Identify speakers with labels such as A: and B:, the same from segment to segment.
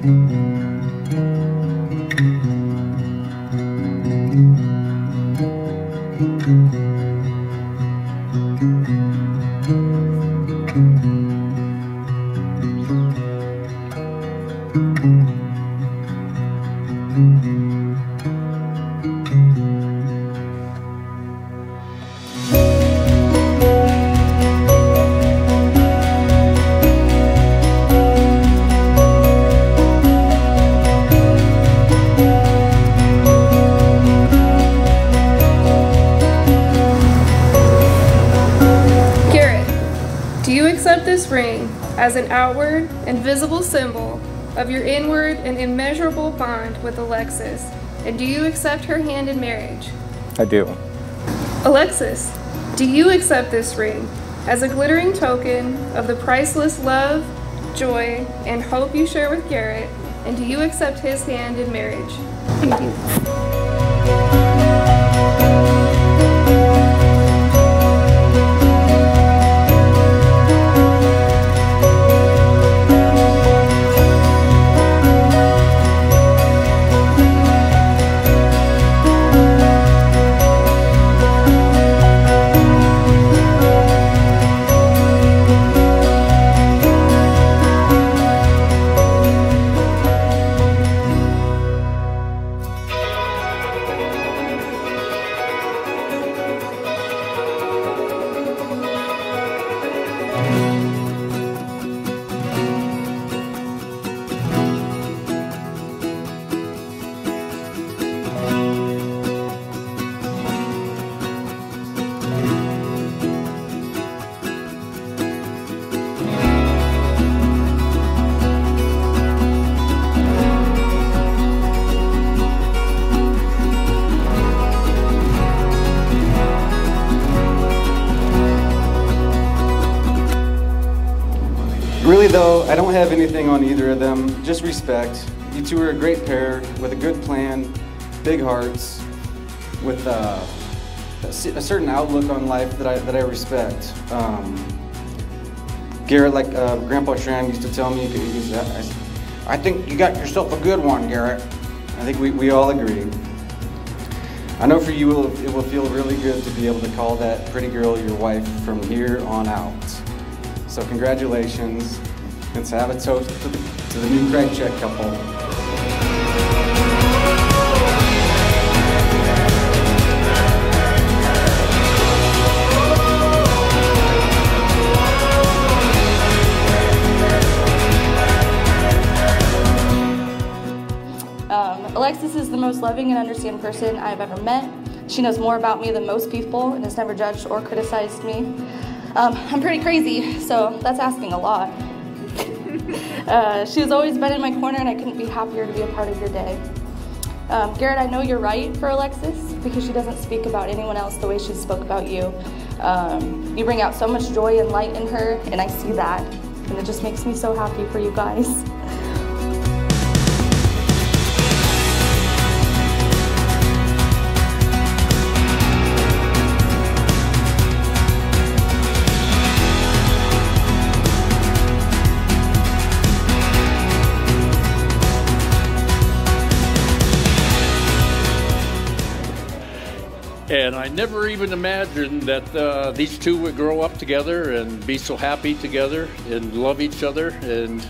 A: Garrett, this ring as an outward and visible symbol of your inward and immeasurable bond with Alexis? And do you accept her hand in marriage?
B: I do.
A: Alexis, do you accept this ring as a glittering token of the priceless love, joy, and hope you share with Garrett? And do you accept his hand in marriage? Thank you.
C: Really, though, I don't have anything on either of them, just respect. You two are a great pair with a good plan, big hearts, with uh, a, certain outlook on life that I, that I respect. Um, Garrett, like uh, Grandpa Shram used to tell me, he's, I, I think you got yourself a good one, Garrett. I think we, we all agree. I know for you, it will feel really good to be able to call that pretty girl your wife from here on out. So congratulations. Let's have a toast to the, to the new Craig Check couple.
D: Um, Alexis is the most loving and understanding person I've ever met. She knows more about me than most people and has never judged or criticized me. Um, I'm pretty crazy, so that's asking a lot. uh, she has always been in my corner, and I couldn't be happier to be a part of your day. Um, Garrett, I know you're right for Alexis because she doesn't speak about anyone else the way she spoke about you. Um, you bring out so much joy and light in her, and I see that, and it just makes me so happy for you guys.
E: Never even imagined that uh, these two would grow up together and be so happy together and love each other and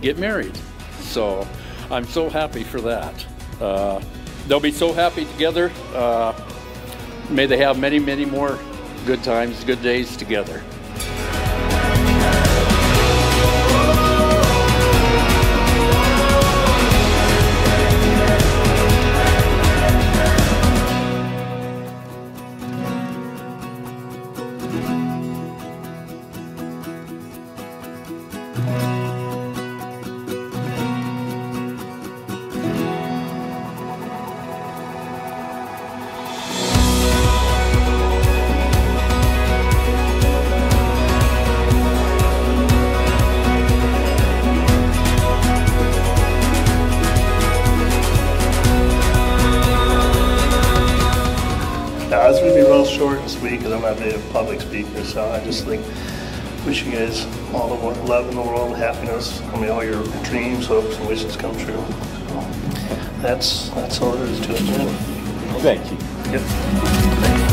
E: get married. So I'm so happy for that. Uh, they'll be so happy together. Uh, may they have many, many more good times, good days together.
F: Nah, it's gonna be real short.
B: to speak because I'm not a public speaker. So I just like wish you guys all the love in the world, happiness. I mean, all your dreams, hopes, and wishes come true. So that's that's all there is to it. man.
F: Thank you.
B: Yep.